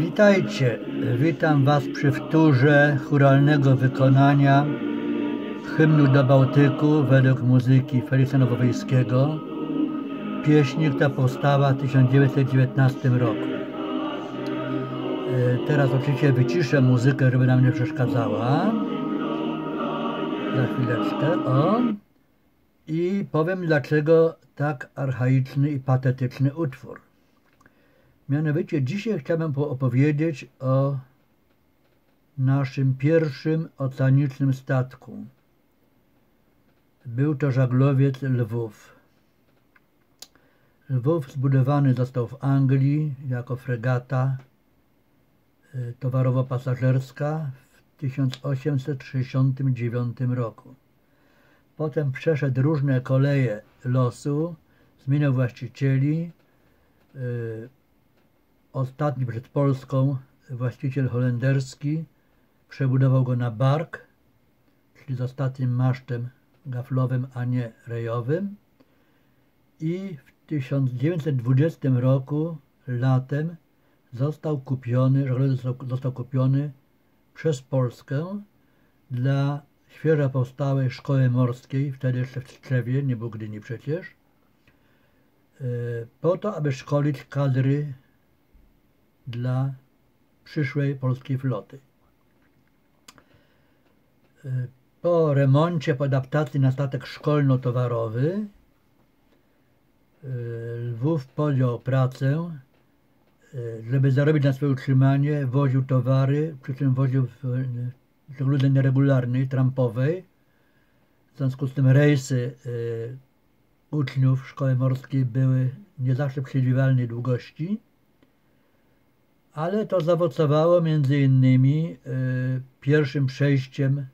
Witajcie, witam Was przy wtórze churalnego wykonania hymnu do Bałtyku według muzyki Feliksa Nowowiejskiego. Pieśń, która powstała w 1919 roku. E, teraz oczywiście wyciszę muzykę, żeby nam nie przeszkadzała. Za chwileczkę, o. I powiem dlaczego tak archaiczny i patetyczny utwór. Mianowicie dzisiaj chciałbym opowiedzieć o naszym pierwszym oceanicznym statku. Był to żaglowiec Lwów. Lwów zbudowany został w Anglii jako fregata y, towarowo-pasażerska w 1869 roku. Potem przeszedł różne koleje losu, zmieniał właścicieli, y, Ostatni przed Polską właściciel holenderski przebudował go na bark, czyli z ostatnim masztem gaflowym, a nie rejowym. I w 1920 roku latem został kupiony, został, kupiony przez Polskę dla świeżo powstałej szkoły morskiej, wtedy jeszcze w Tczewie, nie było Gdyni przecież, e, po to, aby szkolić kadry dla przyszłej polskiej floty. Y, po remoncie, po adaptacji na statek szkolno-towarowy y, Lwów podjął pracę, y, żeby zarobić na swoje utrzymanie, woził towary, przy czym woził w żegludze nieregularnej, trampowej. W związku z tym rejsy uczniów szkoły morskiej były nie zawsze przewidywalnej długości ale to zaowocowało między innymi y, pierwszym przejściem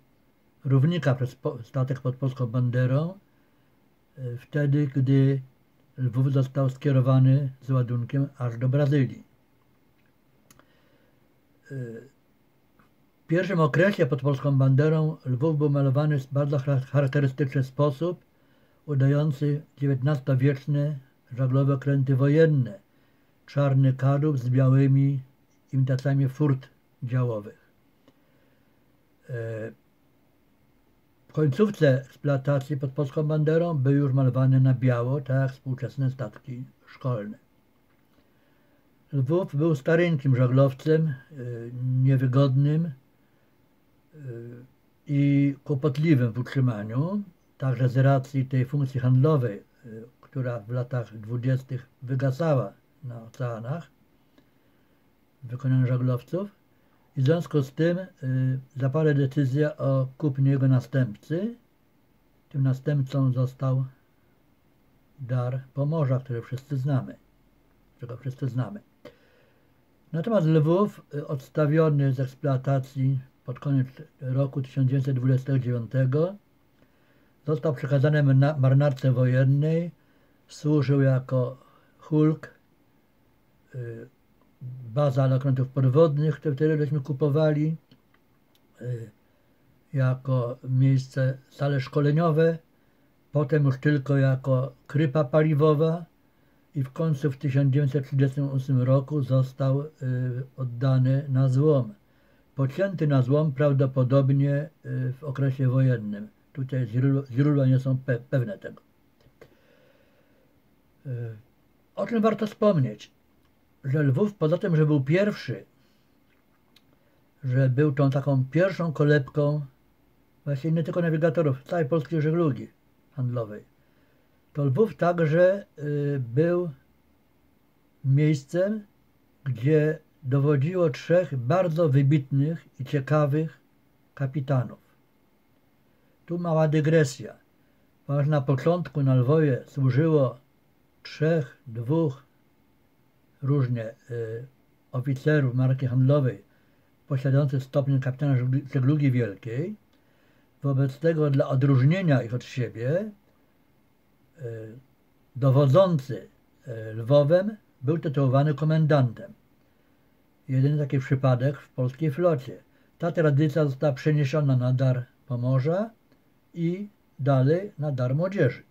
równika przez statek pod polską banderą, y, wtedy gdy Lwów został skierowany z ładunkiem aż do Brazylii. Y, w pierwszym okresie pod polską banderą Lwów był malowany w bardzo charakterystyczny sposób, udający XIX-wieczne żaglowe okręty wojenne, czarny kadłub z białymi imitacjami furt działowych. E, w końcówce eksploatacji pod polską banderą był już malowany na biało, tak jak współczesne statki szkolne. Lwów był starynkim żaglowcem, e, niewygodnym e, i kłopotliwym w utrzymaniu, także z racji tej funkcji handlowej, która w latach dwudziestych wygasała na oceanach, wykonaniu żaglowców i w związku z tym y, zapadła decyzja o kupnie jego następcy. Tym następcą został dar Pomorza, który wszyscy znamy, którego wszyscy znamy. Natomiast Lwów, y, odstawiony z eksploatacji pod koniec roku 1929, został przekazany marynarce wojennej, służył jako hulk y, baza dla okrętów podwodnych, które wtedy żeśmy kupowali y, jako miejsce sale szkoleniowe, potem już tylko jako krypa paliwowa i w końcu w 1938 roku został y, oddany na złom. Pocięty na złom prawdopodobnie y, w okresie wojennym. Tutaj źródła nie są pewne tego. O czym warto wspomnieć? Że Lwów poza tym, że był pierwszy, że był tą taką pierwszą kolebką właśnie nie tylko nawigatorów, całej polskiej żeglugi handlowej, to Lwów także y, był miejscem, gdzie dowodziło trzech bardzo wybitnych i ciekawych kapitanów. Tu mała dygresja. Ponieważ na początku na Lwowie służyło trzech, dwóch różnie y, oficerów marki handlowej posiadających stopień kapitana żeglugi wielkiej. Wobec tego dla odróżnienia ich od siebie y, dowodzący y, Lwowem był tytułowany komendantem. Jedyny taki przypadek w polskiej flocie. Ta tradycja została przeniesiona na dar Pomorza i dalej na dar młodzieży.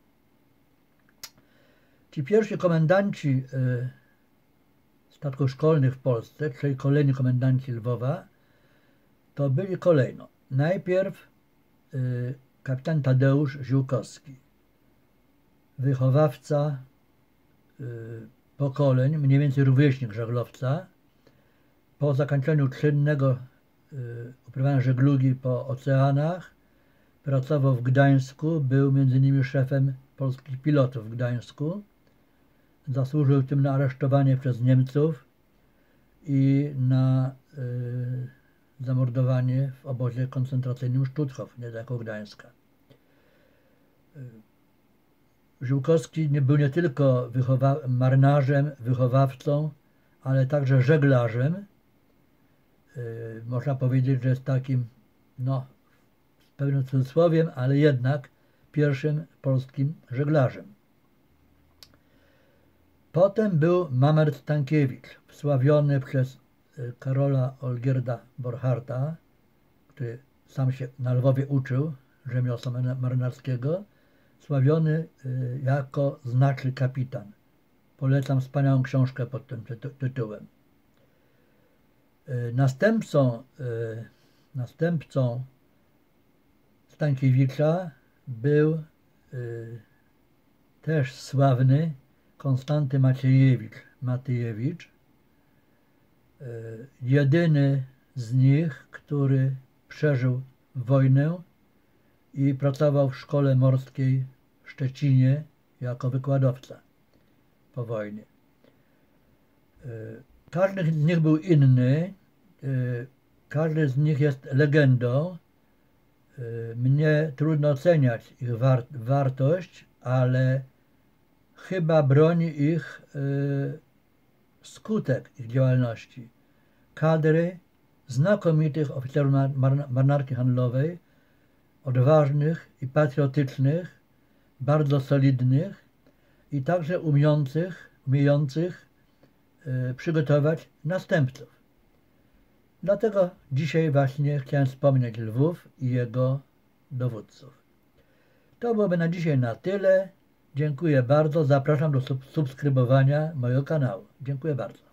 Ci pierwsi komendanci statków szkolnych w Polsce, czyli kolejni komendanci Lwowa, to byli kolejno. Najpierw y, kapitan Tadeusz Ziółkowski, wychowawca y, pokoleń, mniej więcej rówieśnik żaglowca. Po zakończeniu czynnego y, uprawiania żeglugi po oceanach pracował w Gdańsku, był m.in. szefem polskich pilotów w Gdańsku. Zasłużył tym na aresztowanie przez Niemców i na y, zamordowanie w obozie koncentracyjnym Stutthof, niedaleko Gdańska. Żółkowski nie był nie tylko wychowa marynarzem, wychowawcą, ale także żeglarzem. Yy, można powiedzieć, że jest takim, no, z pewnym cudzysłowiem, ale jednak pierwszym polskim żeglarzem. Potem był Mamert Stankiewicz, wsławiony przez y, Karola Olgierda Borcharta, który sam się na Lwowie uczył rzemiosła marynarskiego sławiony y, jako znaczy kapitan. Polecam wspaniałą książkę pod tym tytułem. Y, następcą, następcą Stankiewicza był też sławny Konstanty Maciejewicz, Matyjewicz, jedyny z nich, który przeżył wojnę i pracował w szkole morskiej w Szczecinie jako wykładowca po wojnie. E, każdy z nich był inny, e, każdy z nich jest legendą. E, mnie trudno oceniać ich wartość, ale chyba broni ich skutek ich działalności. Kadry znakomitych oficerów marynarki handlowej, odważnych i patriotycznych, bardzo solidnych i także umiejących, umiejących e, przygotować następców. Dlatego dzisiaj właśnie chciałem wspomnieć Lwów i jego dowódców. To byłoby na dzisiaj na tyle. Dziękuję bardzo. Zapraszam do subskrybowania mojego kanału. Dziękuję bardzo.